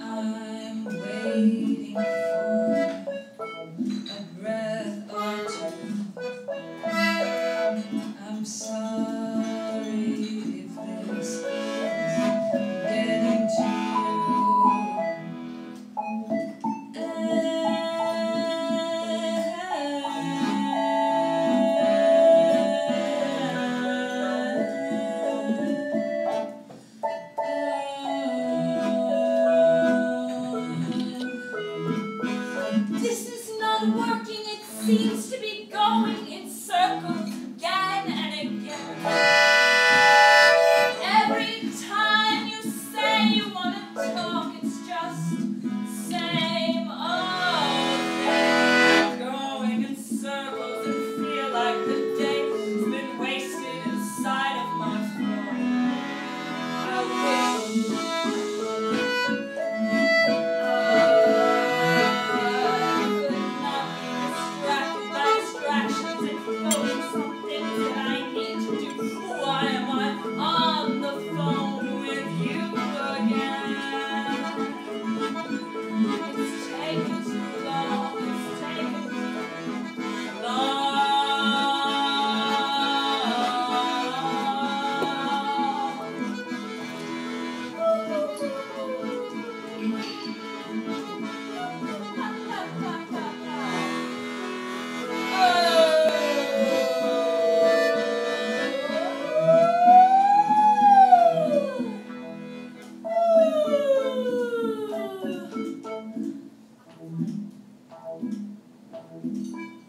I'm waiting. Seems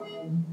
long.